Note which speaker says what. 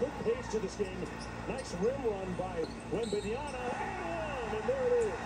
Speaker 1: quick pace to this game. Nice rim run by Wembanyama, and one, and there it is.